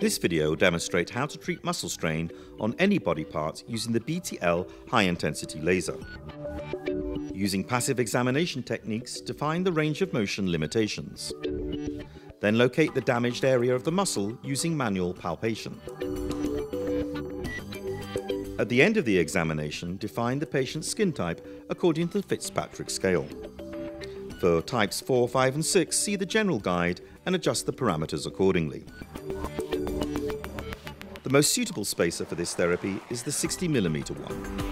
This video will demonstrate how to treat muscle strain on any body part using the BTL high-intensity laser. Using passive examination techniques to find the range of motion limitations. Then locate the damaged area of the muscle using manual palpation. At the end of the examination, define the patient's skin type according to the Fitzpatrick scale. For types 4, 5 and 6, see the general guide and adjust the parameters accordingly. The most suitable spacer for this therapy is the 60mm one.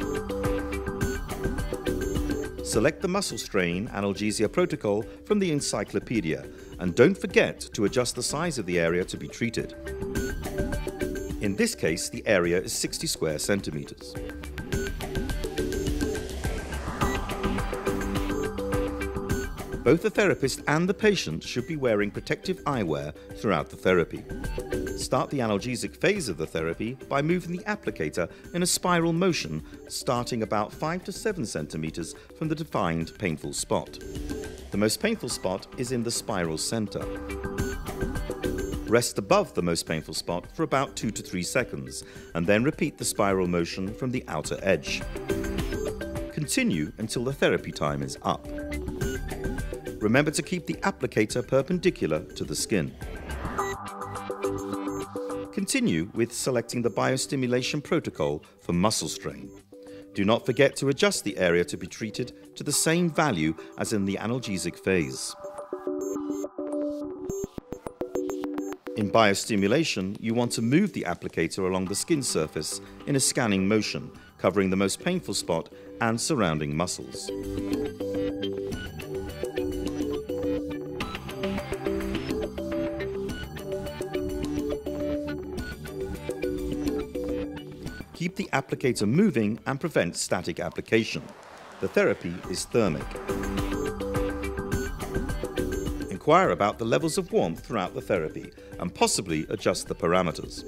Select the muscle strain analgesia protocol from the encyclopedia and don't forget to adjust the size of the area to be treated. In this case, the area is 60 square centimeters. Both the therapist and the patient should be wearing protective eyewear throughout the therapy. Start the analgesic phase of the therapy by moving the applicator in a spiral motion starting about 5 to 7 centimeters from the defined painful spot. The most painful spot is in the spiral center. Rest above the most painful spot for about 2 to 3 seconds and then repeat the spiral motion from the outer edge. Continue until the therapy time is up. Remember to keep the applicator perpendicular to the skin. Continue with selecting the biostimulation protocol for muscle strain. Do not forget to adjust the area to be treated to the same value as in the analgesic phase. In biostimulation, you want to move the applicator along the skin surface in a scanning motion, covering the most painful spot and surrounding muscles. Keep the applicator moving and prevent static application. The therapy is thermic. Inquire about the levels of warmth throughout the therapy and possibly adjust the parameters.